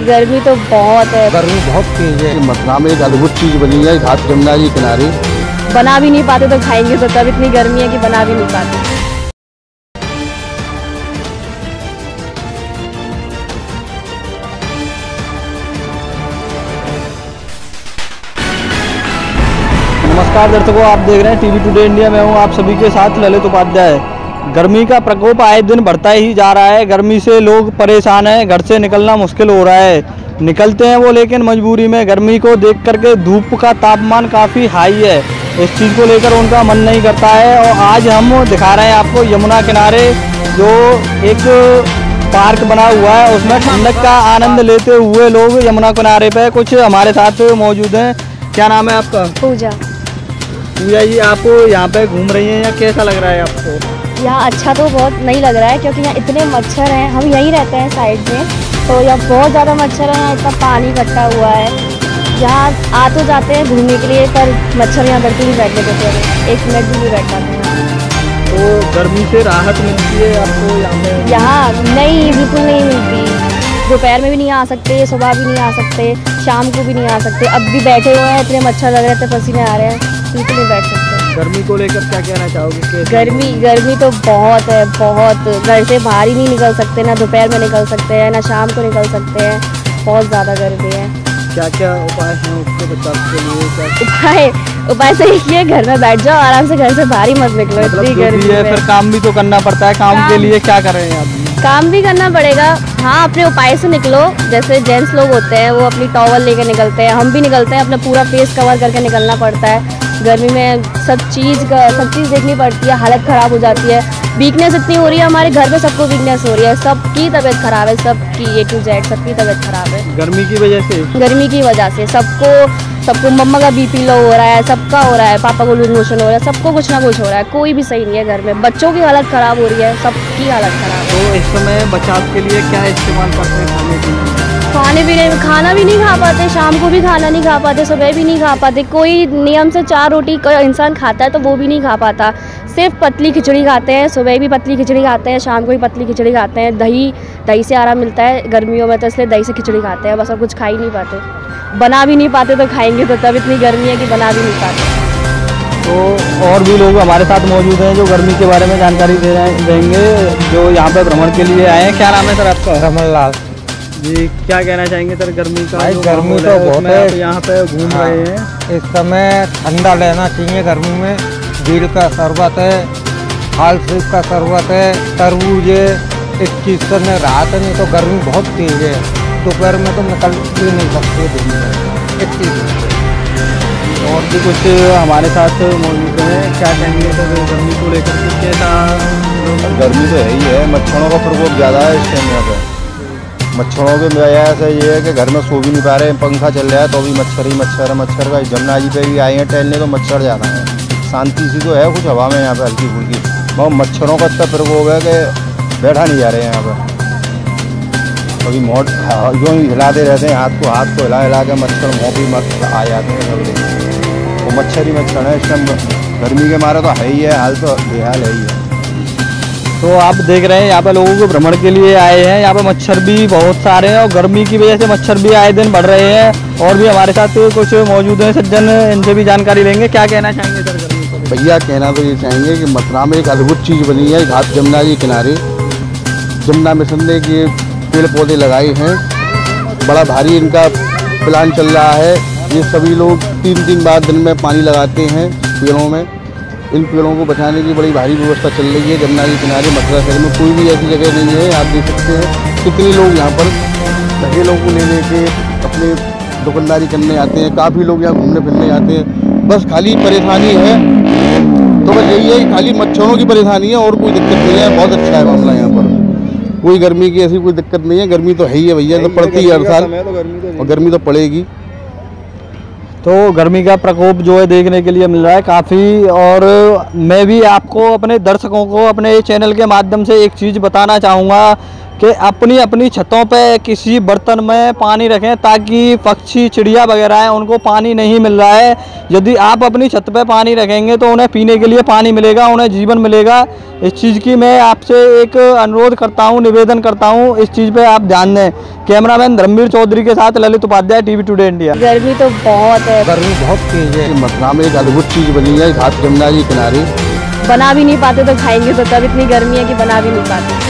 गर्मी तो बहुत है। गर्मी बहुत तेज है। मथुरा में एक अद्भुत चीज़ बनी है घाट जमुना जी किनारे। बना भी नहीं पाते तो खाएँगे तो तब इतनी गर्मी है कि बना भी नहीं पाते। नमस्कार दर्शकों आप देख रहे हैं टीवी टुडे इंडिया। में हूँ आप सभी के साथ ललित उपाध्याय। गर्मी का प्रकोप आए दिन बढ़ता ही जा रहा है। गर्मी से लोग परेशान हैं। घर से निकलना मुश्किल हो रहा है। निकलते हैं वो लेकिन मजबूरी में गर्मी को देख करके धूप का तापमान काफ़ी हाई है। इस चीज़ को लेकर उनका मन नहीं करता है। और आज हम दिखा रहे हैं आपको यमुना किनारे जो एक पार्क बना हुआ है। उसमें ठंडक का आनंद लेते हुए लोग यमुना किनारे पे कुछ हमारे साथ मौजूद हैं। क्या नाम है आपका? पूजा। पूजा जी आप यहाँ पे घूम रही हैं या कैसा लग रहा है आपको? यहाँ अच्छा तो बहुत नहीं लग रहा है क्योंकि यहाँ इतने मच्छर हैं। हम यहीं रहते हैं साइड में। तो यहाँ बहुत ज़्यादा मच्छर है यहाँ इतना पानी इकट्ठा हुआ है। यहाँ आ तो जाते हैं घूमने के लिए पर मच्छर यहाँ बिल्कुल नहीं बैठने देते हैं। एक मिनट भी नहीं बैठ पाते हैं। तो गर्मी से राहत मिलती है आपको यहाँ यहाँ नहीं बिल्कुल नहीं मिलती। दोपहर में भी नहीं आ सकते सुबह भी नहीं आ सकते शाम को भी नहीं आ सकते। अब भी बैठे हुए हैं इतने मच्छर लग रहे थे पसीने आ रहे हैं। बिल्कुल नहीं बैठ सकते गर्मी को लेकर क्या कहना चाहोगे? गर्मी गर्मी तो बहुत है बहुत। घर से बाहर ही नहीं निकल सकते ना दोपहर में निकल सकते हैं ना शाम को निकल सकते हैं। बहुत ज़्यादा गर्मी है। क्या क्या उपाय हैं उससे बचाव के लिए? उपाय उपाय सही किए घर में बैठ जाओ आराम से घर से बाहर ही मत निकलो मतलब इतनी गर्मी है फिर काम भी तो करना पड़ता है काम के लिए क्या कर रहे हैं आप? काम भी करना पड़ेगा। हाँ अपने उपाय से निकलो। जैसे जेंट्स लोग होते हैं वो अपनी टॉवल लेकर निकलते हैं हम भी निकलते हैं अपना पूरा फेस कवर करके निकलना पड़ता है। गर्मी में सब चीज़ का सब चीज़ देखनी पड़ती है हालत ख़राब हो जाती है। वीकनेस इतनी हो रही है हमारे घर में सबको वीकनेस हो रही है। सबकी तबीयत ख़राब है सबकी ए टू जेड सबकी तबीयत ख़राब है। गर्मी की वजह से? गर्मी की वजह से सबको सबको मम्मा का बीपी लो हो रहा है सबका हो रहा है पापा को लूज मोशन हो रहा है सबको कुछ ना कुछ हो रहा है कोई भी सही नहीं है घर में। बच्चों की हालत ख़राब हो रही है सबकी हालत ख़राब है। तो इस समय बचाव के लिए क्या इस्तेमाल करते हैं खाने पीने खाने पीने में खाना भी नहीं खा पाते शाम को भी खाना नहीं खा पाते सुबह भी नहीं खा पाते। कोई नियम से चार रोटी कोई इंसान खाता है तो वो भी नहीं खा पाता। सिर्फ़ पतली खिचड़ी खाते हैं सुबह भी पतली खिचड़ी खाते हैं शाम को भी पतली खिचड़ी खाते हैं। दही दही से आराम मिलता है गर्मियों में तो इसलिए दही से खिचड़ी खाते हैं। बस और कुछ खा ही नहीं पाते। बना भी नहीं पाते तो खाएँगे तो तब इतनी गर्मी है कि बना भी नहीं पाते। तो और भी लोग हमारे साथ मौजूद हैं जो गर्मी के बारे में जानकारी दे रहे हैं देंगे जो यहाँ पे भ्रमण के लिए आए हैं। क्या नाम है सर आपका? रमन लाल। जी क्या कहना चाहेंगे सर? गर्मी का भाई, गर्मी तो बहुत है। यहाँ पे घूम हाँ। रहे हैं। इस समय ठंडा लेना चाहिए गर्मी में। बीड़ का शरबत है हाल सूप का शरबत है तरबूज है। इस चीज़ से न राहत है नहीं तो गर्मी बहुत तेज है। दोपहर में तो निकल भी नहीं सकते दिन में। इतनी धूप है। और भी कुछ हमारे साथ मौजूद हैं। क्या कहेंगे सर गर्मी को लेकर के कैसा? गर्मी तो है ही है मच्छरों का प्रकोप ज़्यादा है इस टाइम यहाँ पे। मच्छरों के वजह से ये है कि घर में सो भी नहीं पा रहे हैं पंखा चल रहा है तो भी मच्छर ही मच्छर है मच्छर का जमुना जी पे भी आए हैं टहलने तो मच्छर ज़्यादा है। शांति सी तो है, कुछ हवा में यहाँ पे हल्की फुल्की। बहुत मच्छरों का इतना प्रकोप है कि बैठा नहीं जा रहे हैं यहाँ पर कभी मोट यूँ ही हिलाते रहते हैं, हाथ को हाथ को हिला हिला के मच्छर मुँह भी मत आ जाते हैं सब वो मच्छर ही मच्छर है, इस गर्मी के मारे तो है ही है, हाल तो बेहाल है ही है। तो आप देख रहे हैं, यहाँ पे लोगों को भ्रमण के लिए आए हैं। यहाँ पे मच्छर भी बहुत सारे हैं और गर्मी की वजह से मच्छर भी आए दिन बढ़ रहे हैं। और भी हमारे साथ कुछ मौजूद हैं, सज्जन, इनसे भी जानकारी लेंगे। क्या कहना चाहेंगे सर को? भैया, कहना तो ये चाहेंगे कि मथुरा में एक अद्भुत चीज़ बनी है घाट जमुना जी किनारे। जमुना मिशन ने के पेड़ पौधे लगाए हैं। बड़ा भारी इनका प्लान चल रहा है। ये सभी लोग तीन तीन बार दिन में पानी लगाते हैं, पेड़ों में। इन पेड़ों को बचाने की बड़ी भारी व्यवस्था चल रही है। जमुना जी किनारे मथुरा शहर में कोई भी ऐसी जगह नहीं है आप देख सकते हैं। कितने लोग यहाँ पर ढकेलों को ले लेके अपने दुकानदारी करने आते हैं। काफ़ी लोग यहाँ घूमने फिरने आते हैं। बस खाली परेशानी है। तो बस यही है खाली मच्छरों की परेशानी है और कोई दिक्कत नहीं है। बहुत अच्छा है मामला यहाँ पर। कोई गर्मी की ऐसी कोई दिक्कत नहीं है। गर्मी तो है ही है भैया तो पड़ती है हर साल। और गर्मी तो पड़ेगी। तो गर्मी का प्रकोप जो है देखने के लिए मिल रहा है काफ़ी, और मैं भी आपको, अपने दर्शकों को, अपने चैनल के माध्यम से एक चीज़ बताना चाहूँगा कि अपनी अपनी छतों पे किसी बर्तन में पानी रखें ताकि पक्षी चिड़िया वगैरह हैं उनको पानी नहीं मिल रहा है। यदि आप अपनी छत पे पानी रखेंगे तो उन्हें पीने के लिए पानी मिलेगा उन्हें जीवन मिलेगा। इस चीज़ की मैं आपसे एक अनुरोध करता हूँ निवेदन करता हूँ इस चीज़ पर आप ध्यान दें। कैमरामैन धर्मवीर चौधरी के साथ Lalit Upadhyay TV today India. गर्मी तो बहुत है। गर्मी बहुत तेज है। मथुरा में एक अद्भुत चीज़ बनी है घाट जमुना जी किनारे। बना भी नहीं पाते तो खाएँगे तो तब इतनी गर्मी है कि बना भी नहीं पाते।